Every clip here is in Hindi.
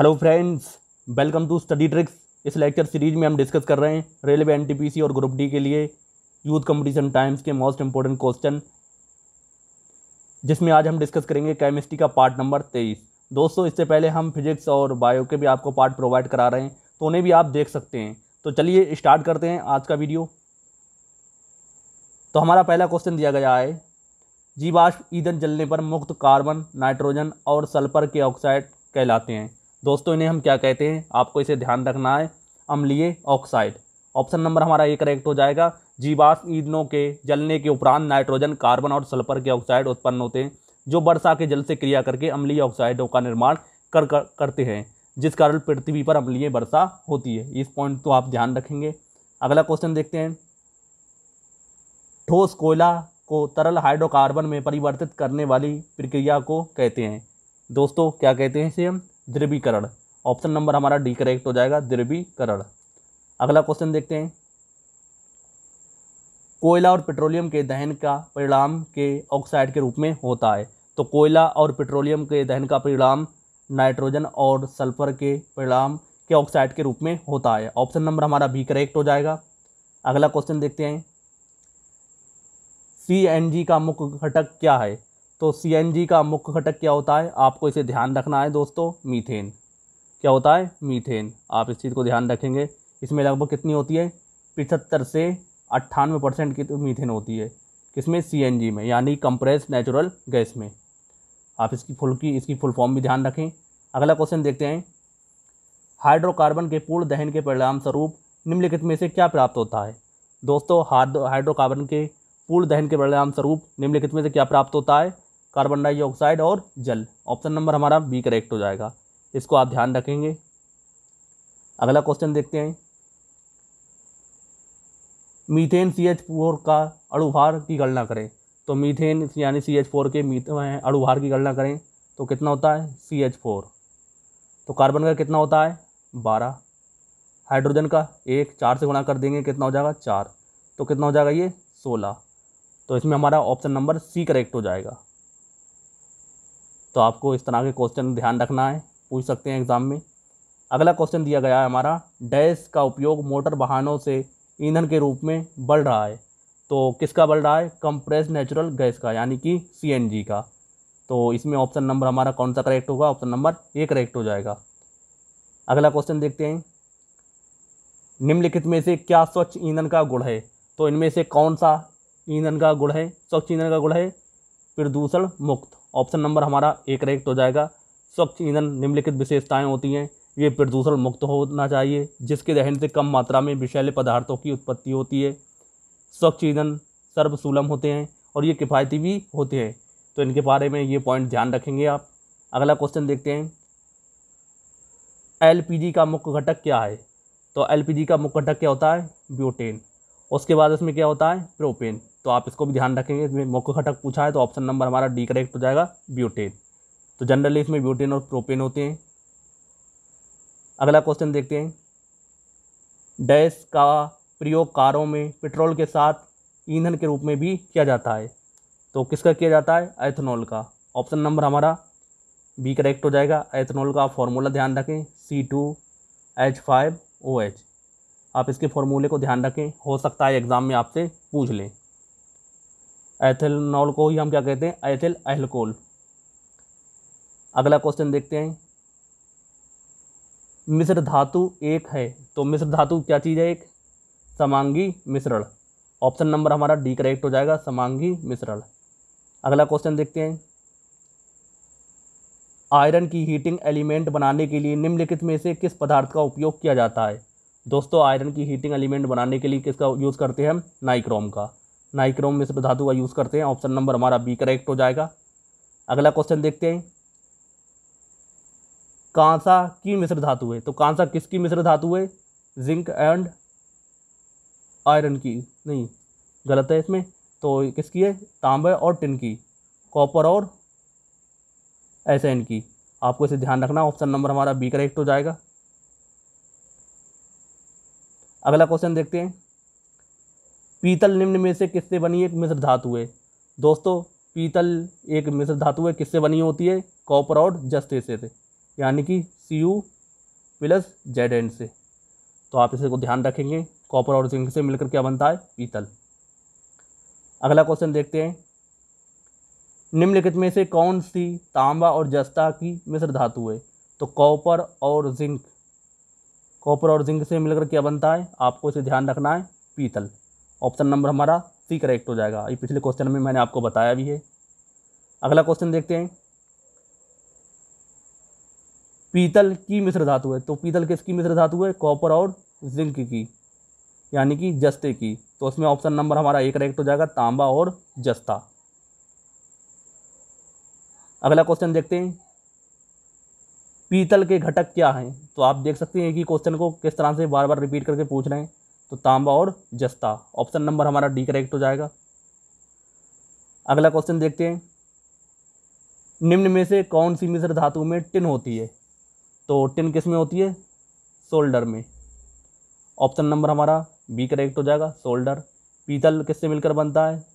Hello friends welcome to study tricks इस लेक्चर सीरीज़ में हम डिस्कस कर रहे हैं रेलवे एनटीपीसी और ग्रुप डी के लिए यूथ कंपटीशन टाइम्स के मोस्ट इंपॉर्टेंट क्वेश्चन जिसमें आज हम डिस्कस करेंगे केमिस्ट्री का पार्ट नंबर तेईस। दोस्तों, इससे पहले हम फिजिक्स और बायो के भी आपको पार्ट प्रोवाइड करा रहे हैं तो उन्हें भी आप देख सकते हैं। तो चलिए स्टार्ट करते हैं आज का वीडियो तो हमारा पहला क्वेश्चन दिया गया है, जीवाश्म ईंधन जलने पर मुक्त कार्बन नाइट्रोजन और सल्फ़र के ऑक्साइड कहलाते हैं। दोस्तों इन्हें हम क्या कहते हैं? आपको इसे ध्यान रखना है। अम्लीय ऑक्साइड ऑप्शन नंबर हमारा ये करेक्ट हो जाएगा। जीवाश्म ईंधनों के जलने के उपरांत नाइट्रोजन कार्बन और सल्फ़र के ऑक्साइड उत्पन्न होते हैं जो वर्षा के जल से क्रिया करके अम्लीय ऑक्साइडों का निर्माण कर, कर करते हैं जिस कारण पृथ्वी पर अम्लीय वर्षा होती है। इस पॉइंट को आप ध्यान रखेंगे। अगला क्वेश्चन देखते हैं। ठोस कोयला को तरल हाइड्रोकार्बन में परिवर्तित करने वाली प्रक्रिया को कहते हैं। दोस्तों क्या कहते हैं इसे हम? द्रवीकरण ऑप्शन नंबर हमारा डी करेक्ट हो जाएगा द्रवीकरण अगला क्वेश्चन देखते हैं। कोयला और पेट्रोलियम के दहन का परिणाम के ऑक्साइड के रूप में होता है। तो कोयला और पेट्रोलियम के दहन का परिणाम नाइट्रोजन और सल्फ़र के परिणाम के ऑक्साइड के रूप में होता है। ऑप्शन नंबर हमारा बी करेक्ट हो जाएगा। अगला क्वेश्चन देखते हैं। सी एन जी का मुख्य घटक क्या है? तो सीएनजी का मुख्य घटक क्या होता है? आपको इसे ध्यान रखना है दोस्तों, मीथेन। क्या होता है? मीथेन। आप इस चीज़ को ध्यान रखेंगे। इसमें लगभग कितनी होती है? पिछहत्तर से अट्ठानवे परसेंट की तो मीथेन होती है। किसमें? सीएनजी में, यानी कंप्रेस नेचुरल गैस में। आप इसकी फुल की, इसकी फुल फॉर्म भी ध्यान रखें। अगला क्वेश्चन देखते हैं। हाइड्रोकार्बन के पूर्ण दहन के परिणाम स्वरूप निम्नलिखित में से क्या प्राप्त होता है? दोस्तों हाइड्रोकार्बन के पूर्ण दहन के परिणाम स्वरूप निम्नलिखित में से क्या प्राप्त होता है? कार्बन डाइऑक्साइड और जल। ऑप्शन नंबर हमारा बी करेक्ट हो जाएगा। इसको आप ध्यान रखेंगे। अगला क्वेश्चन देखते हैं। मीथेन सी एच फोर का अणुभार की गणना करें। तो मीथेन यानी सी एच फोर के अणुभार की गणना करें। तो कितना होता है? सी एच फोर तो कार्बन का कितना होता है? बारह। हाइड्रोजन का एक, चार से गुणा कर देंगे, कितना हो जाएगा? चार। तो कितना हो जाएगा ये? सोलह। तो इसमें हमारा ऑप्शन नंबर सी करेक्ट हो जाएगा। तो आपको इस तरह के क्वेश्चन ध्यान रखना है, पूछ सकते हैं एग्ज़ाम में। अगला क्वेश्चन दिया गया है हमारा, डैश का उपयोग मोटर वाहनों से ईंधन के रूप में बढ़ रहा है। तो किसका बढ़ रहा है? कंप्रेस नेचुरल गैस का, यानी कि सीएनजी का। तो इसमें ऑप्शन नंबर हमारा कौन सा करेक्ट होगा? ऑप्शन नंबर ए करेक्ट हो जाएगा। अगला क्वेश्चन देखते हैं। निम्नलिखित में से क्या स्वच्छ ईंधन का गुण है? तो इनमें से कौन सा ईंधन का गुण है? स्वच्छ ईंधन का गुण है प्रदूषण मुक्त। ऑप्शन नंबर हमारा एक करेक्ट हो जाएगा। स्वच्छ ईंधन निम्नलिखित विशेषताएँ होती हैं। ये प्रदूषण मुक्त होना चाहिए, जिसके दहन से कम मात्रा में विषैले पदार्थों की उत्पत्ति होती है। स्वच्छ ईंधन सर्वसुलभ होते हैं और ये किफ़ायती भी होते हैं। तो इनके बारे में ये पॉइंट ध्यान रखेंगे आप। अगला क्वेश्चन देखते हैं। एलपीजी का मुख्य घटक क्या है? तो एलपीजी का मुख्य घटक क्या होता है? ब्यूटेन। उसके बाद इसमें क्या होता है? प्रोपेन। तो आप इसको भी ध्यान रखेंगे। इसमें मुख्य घटक पूछा है तो ऑप्शन नंबर हमारा डी करेक्ट हो जाएगा, ब्यूटेन। तो जनरली इसमें ब्यूटेन और प्रोपेन होते हैं। अगला क्वेश्चन देखते हैं। डैश का प्रयोग कारों में पेट्रोल के साथ ईंधन के रूप में भी किया जाता है। तो किसका किया जाता है? एथनॉल का। ऑप्शन नंबर हमारा बी करेक्ट हो जाएगा। एथनॉल का फॉर्मूला ध्यान रखें। C two H five O H आप इसके फॉर्मूले को ध्यान रखें। हो सकता है एग्ज़ाम में आपसे पूछ लें। एथेनॉल को ही हम क्या कहते हैं? एथिल एल्कोल अगला क्वेश्चन देखते हैं। मिश्र धातु एक है तो मिश्र धातु क्या चीज़ है एक? समांगी मिश्रण। ऑप्शन नंबर हमारा डी करेक्ट हो जाएगा, समांगी मिश्रण। अगला क्वेश्चन देखते हैं। आयरन की हीटिंग एलिमेंट बनाने के लिए निम्नलिखित में से किस पदार्थ का उपयोग किया जाता है? दोस्तों, आयरन की हीटिंग एलिमेंट बनाने के लिए किसका यूज़ करते हैं हम? नाइक्रोम का। नाइक्रोम मिश्र धातु का यूज़ करते हैं, ऑप्शन नंबर हमारा बी करेक्ट हो जाएगा। अगला क्वेश्चन देखते हैं। कांसा की मिश्र धातु है तो कांसा किसकी मिश्र धातु है? जिंक एंड आयरन की। नहीं, गलत है इसमें। तो किसकी है? तांबे और टिन की। कॉपर और एस एन की। आपको इसे ध्यान रखना, ऑप्शन नंबर हमारा बी करेक्ट हो जाएगा। अगला क्वेश्चन देखते हैं। पीतल निम्न में से किससे बनी एक मिश्र धातु है? दोस्तों, पीतल एक मिश्र धातु है, किससे बनी होती है? कॉपर और जस्ते से यानी कि C U plus Z and से। तो आप इसे को ध्यान रखेंगे कॉपर और जिंक से मिलकर क्या बनता है? पीतल। अगला क्वेश्चन देखते हैं। निम्नलिखित में से कौन सी तांबा और जस्ता की मिश्र धातु है? तो कॉपर और जिंक। कॉपर और जिंक से मिलकर क्या बनता है? आपको इसे ध्यान रखना है, पीतल। ऑप्शन नंबर हमारा सी करेक्ट हो जाएगा। ये पिछले क्वेश्चन में मैंने आपको बताया भी है। अगला क्वेश्चन देखते हैं। पीतल की मिश्र धातु है। तो पीतल किसकी मिश्र धातु है? कॉपर और जिंक की, यानी कि जस्ते की। तो उसमें ऑप्शन नंबर हमारा एक करेक्ट हो जाएगा, तांबा और जस्ता। अगला क्वेश्चन देखते हैं। पीतल के घटक क्या हैं? तो आप देख सकते हैं कि क्वेश्चन को किस तरह से बार बार रिपीट करके पूछ रहे हैं। तो तांबा और जस्ता। ऑप्शन नंबर हमारा डी करेक्ट हो जाएगा। अगला क्वेश्चन देखते हैं। निम्न में से कौन सी मिश्र धातु में टिन होती है? तो टिन किसमें होती है? सोल्डर में। ऑप्शन नंबर हमारा बी करेक्ट हो जाएगा, सोल्डर। पीतल किससे मिलकर बनता है?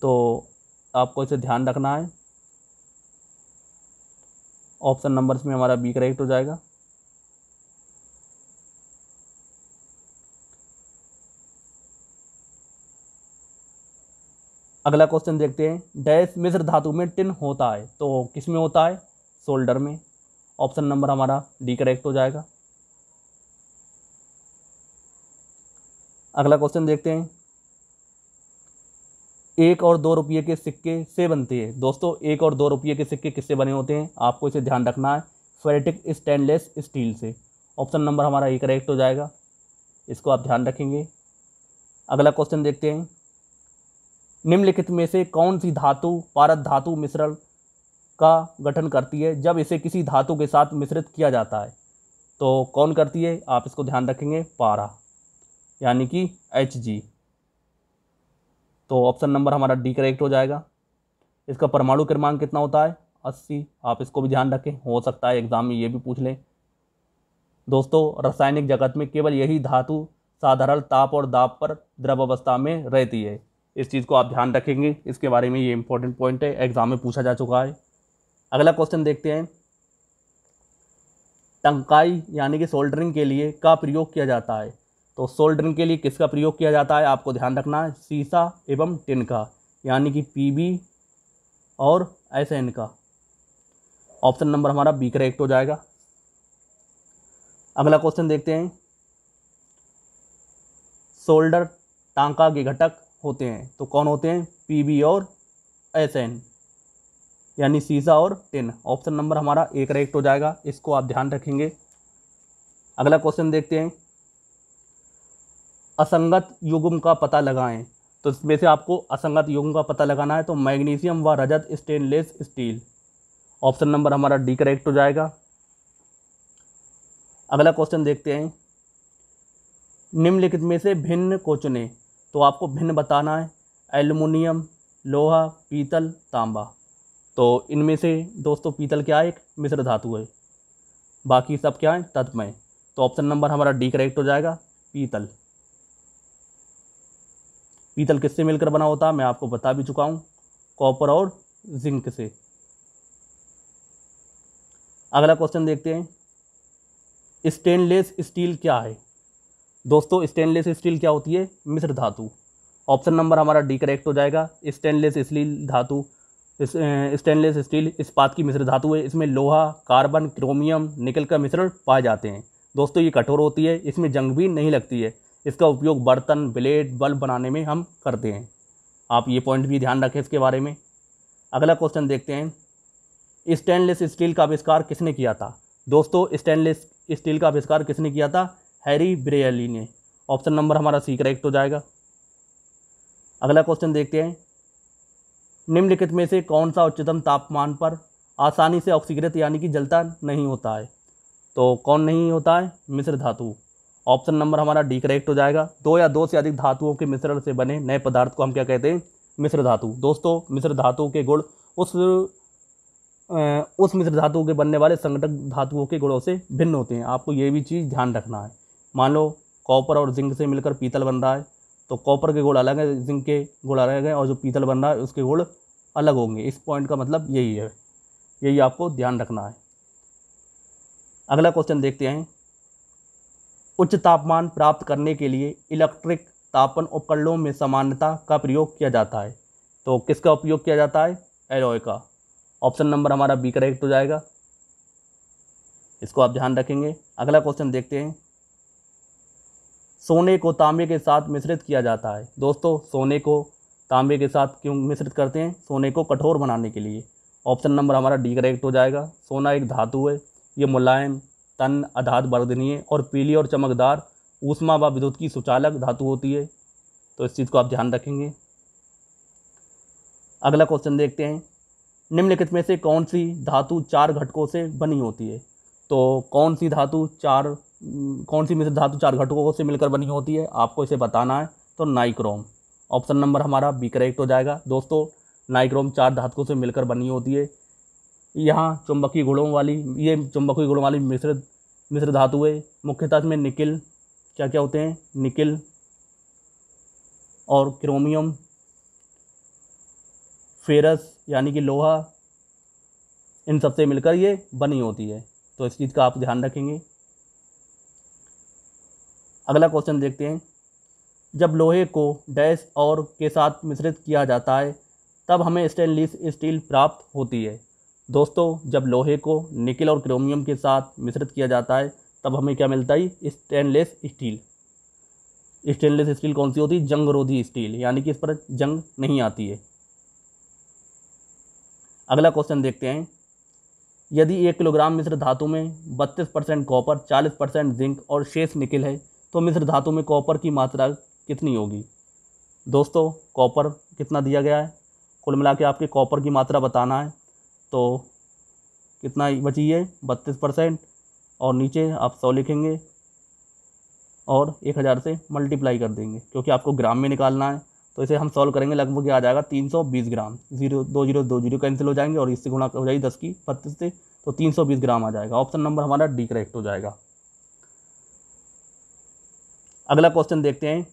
तो आपको इसे ध्यान रखना है। ऑप्शन नंबर्स में हमारा बी करेक्ट हो जाएगा। अगला क्वेश्चन देखते हैं। डैश मिश्र धातु में टिन होता है तो किसमें होता है? सोल्डर में। ऑप्शन नंबर हमारा डी करेक्ट हो जाएगा। अगला क्वेश्चन देखते हैं। एक और दो रुपये के सिक्के से बनते हैं। दोस्तों, एक और दो रुपये के सिक्के किससे बने होते हैं? आपको इसे ध्यान रखना है फेरेटिक स्टेनलेस स्टील से। ऑप्शन नंबर हमारा ये करेक्ट हो जाएगा। इसको आप ध्यान रखेंगे। अगला क्वेश्चन देखते हैं। निम्नलिखित में से कौन सी धातु, पारद धातु मिश्रण का गठन करती है? जब इसे किसी धातु के साथ मिश्रित किया जाता है तो कौन करती है? आप इसको ध्यान रखेंगे, पारा, यानी कि एच जी तो ऑप्शन नंबर हमारा डी करेक्ट हो जाएगा। इसका परमाणु क्रमांक कितना होता है? अस्सी। आप इसको भी ध्यान रखें, हो सकता है एग्ज़ाम में ये भी पूछ लें। दोस्तों, रासायनिक जगत में केवल यही धातु साधारण ताप और दाब पर द्रव अवस्था में रहती है। इस चीज़ को आप ध्यान रखेंगे। इसके बारे में ये इंपॉर्टेंट पॉइंट है। एग्ज़ाम में पूछा जा चुका है। अगला क्वेश्चन देखते हैं। टंकाई यानी कि सोल्डरिंग के लिए का प्रयोग किया जाता है। तो सोल्डरिंग के लिए किसका प्रयोग किया जाता है? आपको ध्यान रखना है। सीसा एवं टिन का, यानी कि पीबी और एस एन का। ऑप्शन नंबर हमारा बी करेक्ट हो जाएगा। अगला क्वेश्चन देखते हैं। सोल्डर टांका के घटक होते हैं। तो कौन होते हैं? पीबी और एस एन यानी सीसा और टिन ऑप्शन नंबर हमारा एक करेक्ट हो जाएगा। इसको आप ध्यान रखेंगे। अगला क्वेश्चन देखते हैं। असंगत युग्म का पता लगाएँ। तो इसमें से आपको असंगत युग्म का पता लगाना है तो मैग्नीशियम व रजत स्टेनलेस स्टील। ऑप्शन नंबर हमारा डी करेक्ट हो जाएगा। अगला क्वेश्चन देखते हैं। निम्नलिखित में से भिन्न को तो आपको भिन्न बताना है। एल्युमिनियम, लोहा, पीतल, तांबा। तो इनमें से दोस्तों पीतल क्या है? एक मिश्र धातु है। बाकी सब क्या है? तत्मय। तो ऑप्शन नंबर हमारा डी करेक्ट हो जाएगा, पीतल। पीतल किससे मिलकर बना होता है? मैं आपको बता भी चुका हूँ, कॉपर और जिंक से। अगला क्वेश्चन देखते हैं। स्टेनलेस स्टील क्या है? दोस्तों स्टेनलेस स्टील क्या होती है? मिश्र धातु। ऑप्शन नंबर हमारा डी करेक्ट हो जाएगा। स्टेनलेस स्टील धातु। स्टेनलेस स्टील इस्पात की मिश्र धातु है। इसमें लोहा कार्बन क्रोमियम निकल का मिश्रण पाए जाते हैं। दोस्तों, ये कठोर होती है। इसमें जंग भी नहीं लगती है। इसका उपयोग बर्तन, ब्लेड, बल्ब बनाने में हम करते हैं। आप ये पॉइंट भी ध्यान रखें इसके बारे में। अगला क्वेश्चन देखते हैं। स्टेनलेस स्टील का आविष्कार किसने किया था? दोस्तों स्टेनलेस स्टील का आविष्कार किसने किया था? हैरी ब्रेयली ने। ऑप्शन नंबर हमारा सी करेक्ट हो जाएगा। अगला क्वेश्चन देखते हैं। निम्नलिखित में से कौन सा उच्चतम तापमान पर आसानी से ऑक्सीकृत यानी कि जलता नहीं होता है? तो कौन नहीं होता है? मिश्र धातु। ऑप्शन नंबर हमारा डी करेक्ट हो जाएगा। दो या दो से अधिक धातुओं के मिश्रण से बने नए पदार्थ को हम क्या कहते हैं? मिश्र धातु। दोस्तों, मिश्र धातु के गुण उस उस मिश्र धातु के बनने वाले संगठक धातुओं के गुणों से भिन्न होते हैं। आपको ये भी चीज़ ध्यान रखना है। मान लो कॉपर और जिंक से मिलकर पीतल बन रहा है तो कॉपर के गुण अलग हैं, जिंक के गुण अलग हैं, और जो पीतल बन रहा है, उसके गुण अलग होंगे। इस पॉइंट का मतलब यही है। यही आपको ध्यान रखना है। अगला क्वेश्चन देखते हैं। उच्च तापमान प्राप्त करने के लिए इलेक्ट्रिक तापन उपकरणों में समानता का प्रयोग किया जाता है। तो किसका उपयोग किया जाता है? एलॉय का। ऑप्शन नंबर हमारा बी करेक्ट हो जाएगा। इसको आप ध्यान रखेंगे। अगला क्वेश्चन देखते हैं। सोने को तांबे के साथ मिश्रित किया जाता है। दोस्तों, सोने को तांबे के साथ क्यों मिश्रित करते हैं? सोने को कठोर बनाने के लिए। ऑप्शन नंबर हमारा डी करेक्ट हो जाएगा। सोना एक धातु है। ये मुलायम, तन, अधात वर्धनीय और पीली और चमकदार, ऊष्मा व विद्युत की सुचालक धातु होती है। तो इस चीज़ को आप ध्यान रखेंगे। अगला क्वेश्चन देखते हैं। निम्नलिखित में से कौन सी धातु चार घटकों से बनी होती है? तो कौन सी धातु चार, कौन सी मिश्र धातु चार घटकों से मिलकर बनी होती है, आपको इसे बताना है तो नाइक्रोम। ऑप्शन नंबर हमारा बी करेक्ट हो जाएगा। दोस्तों, नाइक्रोम चार धातुओं से मिलकर बनी होती है। यहाँ चुंबकीय गुणों वाली, ये चुंबकीय गुणों वाली मिश्र धातु है। मुख्यतः इसमें निकिल क्या क्या होते हैं? निकिल और क्रोमियम, फेरस, यानी कि लोहा, इन सबसे मिलकर ये बनी होती है। तो इस चीज़ का आप ध्यान रखेंगे। अगला क्वेश्चन देखते हैं। जब लोहे को डैश और के साथ मिश्रित किया जाता है, तब हमें स्टेनलेस स्टील प्राप्त होती है। दोस्तों, जब लोहे को निकल और क्रोमियम के साथ मिश्रित किया जाता है, तब हमें क्या मिलता है? Stainless steel. स्टेनलेस स्टील कौन सी होती है? जंगरोधी स्टील, यानी कि इस पर जंग नहीं आती है। अगला क्वेश्चन देखते हैं। यदि एक किलोग्राम मिश्र धातु में बत्तीस परसेंट कॉपर, चालीस परसेंट जिंक और शेष निकल है तो मिश्र धातु में कॉपर की मात्रा कितनी होगी? दोस्तों, कॉपर कितना दिया गया है? कुल मिला के आपके कॉपर की मात्रा बताना है तो कितना बची है? बत्तीस परसेंट, और नीचे आप सौ लिखेंगे और एक हज़ार से मल्टीप्लाई कर देंगे, क्योंकि आपको ग्राम में निकालना है। तो इसे हम सॉल्व करेंगे, लगभग आ जाएगा तीन सौ बीस ग्राम। ज़ीरो, दो ज़ीरो दो ज़ीरो कैंसिल हो जाएँगे और इससे गुणा हो जाएगी दस की बत्तीस से तो तीन सौ बीस ग्राम आ जाएगा। ऑप्शन नंबर हमारा डी करेक्ट हो जाएगा। अगला क्वेश्चन देखते हैं।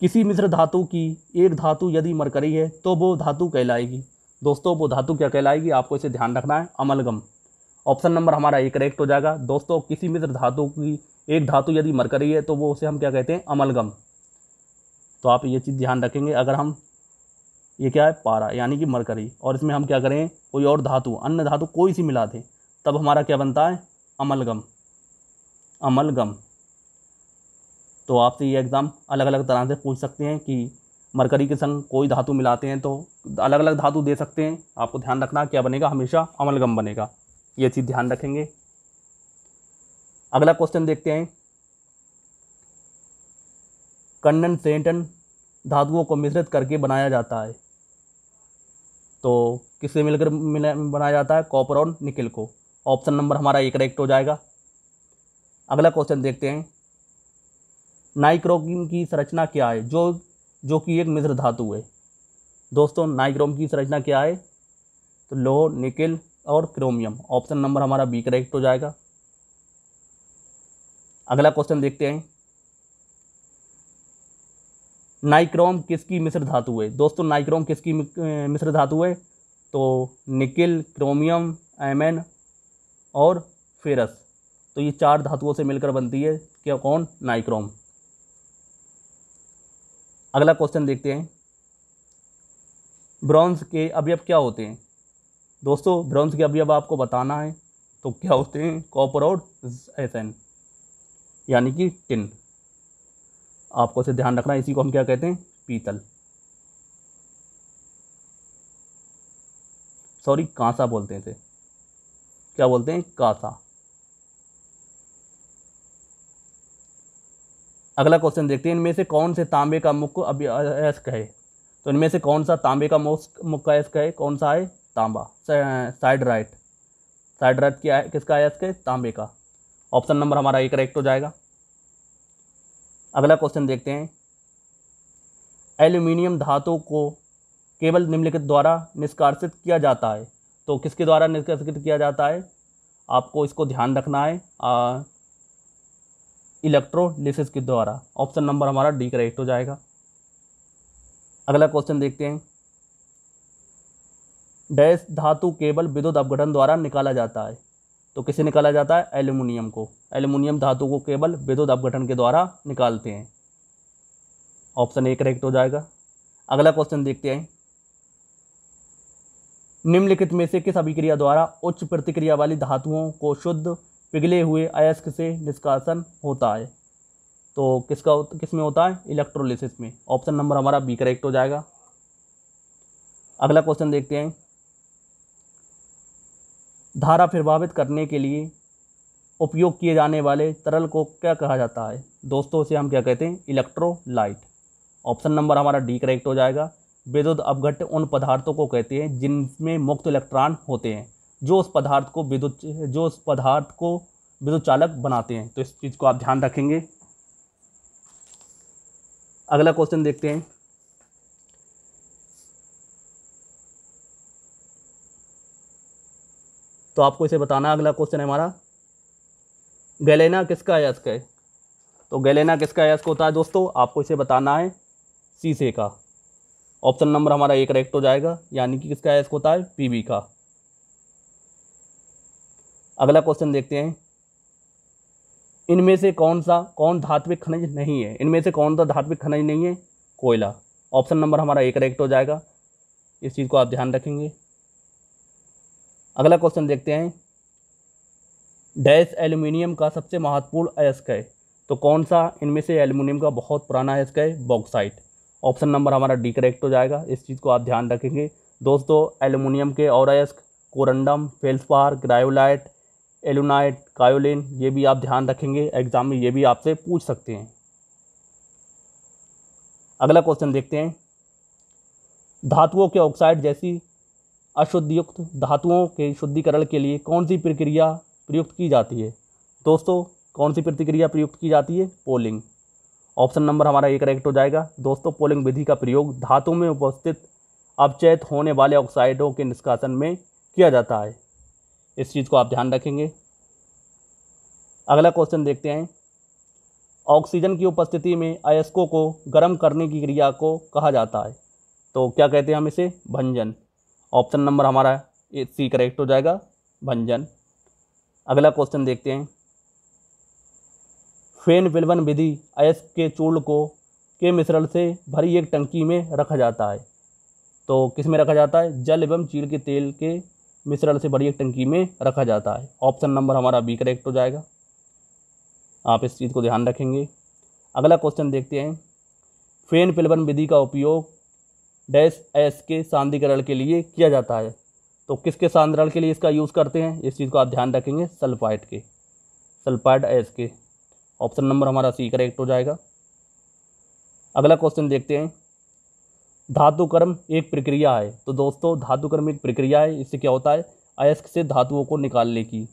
किसी मिश्र धातु की एक धातु यदि मरकरी है तो वो धातु कहलाएगी। दोस्तों, वो धातु क्या कहलाएगी? आपको इसे ध्यान रखना है, अमलगम। ऑप्शन नंबर हमारा एक करेक्ट हो जाएगा। दोस्तों, किसी मिश्र धातु की एक धातु यदि मरकरी है तो वो उसे हम क्या कहते हैं? अमलगम। तो आप ये चीज़ ध्यान रखेंगे, अगर हम, ये क्या है, पारा, यानी कि मरकरी, और इसमें हम क्या करें, कोई और धातु, अन्य धातु कोई सी मिला दें तब हमारा क्या बनता है, अमलगम अमलगम। तो आपसे ये एग्ज़ाम अलग अलग तरह से पूछ सकते हैं कि मरकरी के संग कोई धातु मिलाते हैं तो अलग अलग धातु दे सकते हैं। आपको ध्यान रखना क्या बनेगा, हमेशा अमलगम बनेगा। ये चीज़ ध्यान रखेंगे। अगला क्वेश्चन देखते हैं। कंडेंसेटन धातुओं को मिश्रित करके बनाया जाता है। तो किससे मिलकर मिला, बनाया जाता है? कॉपर और निकल को। ऑप्शन नंबर हमारा एक करेक्ट हो जाएगा। अगला क्वेश्चन देखते हैं। नाइक्रोम की संरचना क्या है? जो जो कि एक मिश्र धातु है। दोस्तों, नाइक्रोम की संरचना क्या है? तो लोह निकल और क्रोमियम। ऑप्शन नंबर हमारा बी करेक्ट हो जाएगा। अगला क्वेश्चन देखते हैं। नाइक्रोम किसकी मिश्र धातु है? दोस्तों, नाइक्रोम किसकी मिश्र धातु है? तो निकिल, क्रोमियम, एमएन और फेरस। तो ये चार धातुओं से मिलकर बनती है। क्या कौन? नाइक्रोम। अगला क्वेश्चन देखते हैं। ब्रॉन्ज के अवयव क्या होते हैं? दोस्तों, ब्रॉन्ज के अवयव आपको बताना है तो क्या होते हैं? कॉपर और एस यानी कि टिन। आपको इसे ध्यान रखना इसी को हम क्या कहते हैं? पीतल। सॉरी कांसा बोलते हैं इसे। क्या बोलते हैं? कांसा। अगला क्वेश्चन देखते हैं। इनमें से कौन से तांबे का मुख्य अभ्यासक है? तो इनमें से कौन सा तांबे का मुख्य अयस्क है? कौन सा है? तांबा। साइड राइट साइड राइट क्या है? किसका अयस्क है? तांबे का। ऑप्शन नंबर हमारा एक करेक्ट हो जाएगा। अगला क्वेश्चन देखते हैं। एल्यूमिनियम धातु को केवल निम्नलिखित द्वारा निष्कासित किया जाता है। तो किसके द्वारा निष्कासित किया जाता है? आपको इसको ध्यान रखना है इलेक्ट्रोलिसिस के द्वारा। ऑप्शन नंबर हमारा डी करेक्ट हो जाएगा। अगला क्वेश्चन देखते हैं। डैश धातु केवल विद्युत अपघटन द्वारा निकाला जाता है। तो किसे निकाला जाता है? एल्यूमिनियम को। एल्यूमिनियम धातु को केवल विद्युत अपघटन के द्वारा निकालते हैं। ऑप्शन ए करेक्ट हो जाएगा। अगला क्वेश्चन देखते हैं। निम्नलिखित में से किस अभिक्रिया द्वारा उच्च प्रतिक्रिया वाली धातुओं को शुद्ध पिघले हुए अयस्क से निष्कासन होता है? तो किसका किसमें होता है? इलेक्ट्रोलिसिस में। ऑप्शन नंबर हमारा बी करेक्ट हो जाएगा। अगला क्वेश्चन देखते हैं। धारा प्रभावित करने के लिए उपयोग किए जाने वाले तरल को क्या कहा जाता है? दोस्तों से हम क्या कहते हैं? इलेक्ट्रोलाइट ऑप्शन नंबर हमारा डी करेक्ट हो जाएगा। विद्युत अपघट्य उन पदार्थों को कहते हैं जिनमें मुक्त इलेक्ट्रॉन होते हैं, जो उस पदार्थ को विद्युत, जो उस पदार्थ को विद्युत चालक बनाते हैं। तो इस चीज़ को आप ध्यान रखेंगे। अगला क्वेश्चन देखते हैं। तो आपको इसे बताना अगला क्वेश्चन है हमारा। गैलेना किसका अयस्क है? तो गैलेना किसका अयस्क होता है दोस्तों? आपको इसे बताना है शीशे का। ऑप्शन नंबर हमारा एक करेक्ट हो जाएगा, यानी कि किसका अयस्क होता है? पीबी का। अगला क्वेश्चन देखते हैं। इनमें से कौन सा, कौन धात्विक खनिज नहीं है? इनमें से कौन सा धात्विक खनिज नहीं है? कोयला। ऑप्शन नंबर हमारा एक करेक्ट हो जाएगा। इस चीज़ को आप ध्यान रखेंगे। अगला क्वेश्चन देखते हैं। डैश एल्यूमिनियम का सबसे महत्वपूर्ण अयस्क है। तो कौन सा? इनमें से एल्यूमिनियम का बहुत पुराना अयस्क है, बॉक्साइट। ऑप्शन नंबर हमारा डी करेक्ट हो जाएगा। इस चीज़ को आप ध्यान रखेंगे। दोस्तों, एल्यूमिनियम के और अयस्क, कोरंडम, फेल्सपार, ग्रायोलाइट, एलुनाइट, कायोलिन, ये भी आप ध्यान रखेंगे। एग्ज़ाम में ये भी आपसे पूछ सकते हैं। अगला क्वेश्चन देखते हैं। धातुओं के ऑक्साइड जैसी अशुद्धियुक्त धातुओं के शुद्धिकरण के लिए कौन सी प्रक्रिया प्रयुक्त की जाती है? दोस्तों, कौन सी प्रतिक्रिया प्रयुक्त की जाती है? पोलिंग। ऑप्शन नंबर हमारा एक करेक्ट हो जाएगा। दोस्तों, पोलिंग विधि का प्रयोग धातु में उपस्थित अपचैत होने वाले ऑक्साइडों के निष्कासन में किया जाता है। इस चीज़ को आप ध्यान रखेंगे। अगला क्वेश्चन देखते हैं। ऑक्सीजन की उपस्थिति में अयस्कों को गर्म करने की क्रिया को कहा जाता है। तो क्या कहते हैं हम इसे? भंजन। ऑप्शन नंबर हमारा सी करेक्ट हो जाएगा, भंजन। अगला क्वेश्चन देखते हैं। फेन विलवन विधि अयस्क के चूर्ण को के मिश्रण से भरी एक टंकी में रखा जाता है? तो किसमें रखा जाता है? जल एवं चीड़ के तेल के मिश्रण से भरी एक टंकी में रखा जाता है। ऑप्शन नंबर हमारा बी करेक्ट हो जाएगा। आप इस चीज़ को ध्यान रखेंगे। अगला क्वेश्चन देखते हैं। फेन पिलवन विधि का उपयोग डैश एस के सांद्रीकरण के लिए किया जाता है। तो किसके सांद्रण के लिए इसका यूज़ करते हैं? इस चीज़ को आप ध्यान रखेंगे, सल्फाइड के। सल्फाइड एस के। ऑप्शन नंबर हमारा सी करेक्ट हो जाएगा। अगला क्वेश्चन देखते हैं। धातु कर्म एक प्रक्रिया है। तो दोस्तों धातु कर्म एक प्रक्रिया है। इससे क्या होता है? अयस्क से धातुओं को निकालने की।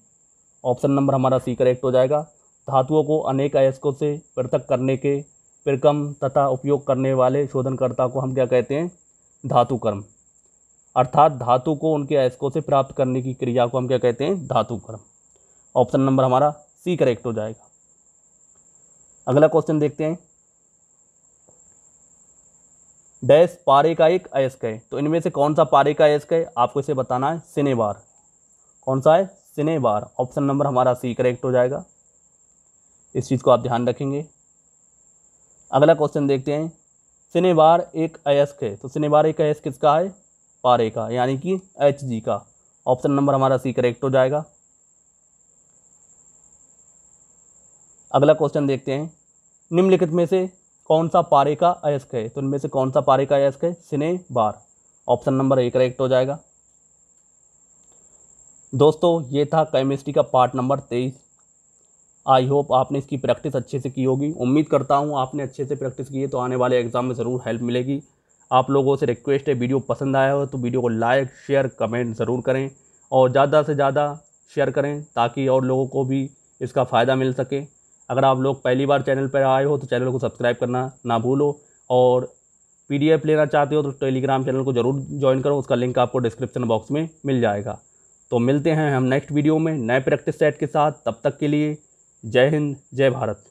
ऑप्शन नंबर हमारा सी करेक्ट हो जाएगा। धातुओं को अनेक अयस्कों से पृथक करने के, प्रकम तथा उपयोग करने वाले शोधनकर्ता को हम क्या कहते हैं? धातु कर्म। अर्थात धातु को उनके अयस्कों से प्राप्त करने की क्रिया को हम क्या कहते हैं? धातु कर्म। ऑप्शन नंबर हमारा सी करेक्ट हो जाएगा। अगला क्वेश्चन देखते हैं। डैश पारे का एक अयस्क है। तो इनमें से कौन सा पारे का अयस्क है? आपको इसे बताना है सिनेबार कौन सा है? सिनेबार ऑप्शन नंबर हमारा सी करेक्ट हो जाएगा। इस चीज़ को आप ध्यान रखेंगे। अगला क्वेश्चन देखते हैं। सिनेबार एक अयस्क है। तो सिनेबार एक अयस्क किसका है? पारे का, यानी कि एच जी का। ऑप्शन नंबर हमारा सी करेक्ट हो जाएगा। अगला क्वेश्चन देखते हैं। निम्नलिखित में से कौन सा पारे का अयस्क है? तो इनमें से कौन सा पारे का अयस्क है? Cinnabar option number A correct हो जाएगा। दोस्तों, ये था केमिस्ट्री का पार्ट नंबर तेईस। आई होप आपने इसकी प्रैक्टिस अच्छे से की होगी। उम्मीद करता हूँ आपने अच्छे से प्रैक्टिस की है तो आने वाले एग्ज़ाम में ज़रूर हेल्प मिलेगी। आप लोगों से रिक्वेस्ट है, वीडियो पसंद आया हो तो वीडियो को लाइक, शेयर, कमेंट ज़रूर करें और ज़्यादा से ज़्यादा शेयर करें ताकि और लोगों को भी इसका फ़ायदा मिल सके। अगर आप लोग पहली बार चैनल पर आए हो तो चैनल को सब्सक्राइब करना ना भूलो और पीडीएफ लेना चाहते हो तो टेलीग्राम चैनल को ज़रूर ज्वाइन करो, उसका लिंक आपको डिस्क्रिप्शन बॉक्स में मिल जाएगा। तो मिलते हैं हम नेक्स्ट वीडियो में नए प्रैक्टिस सेट के साथ, तब तक के लिए जय हिंद जय भारत।